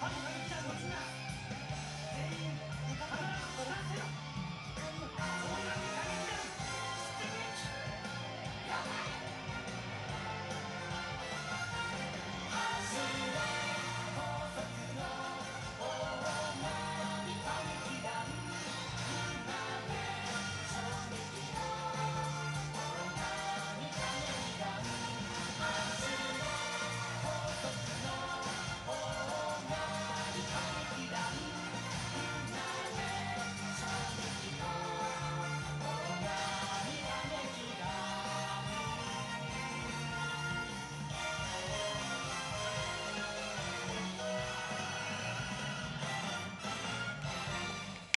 Come on.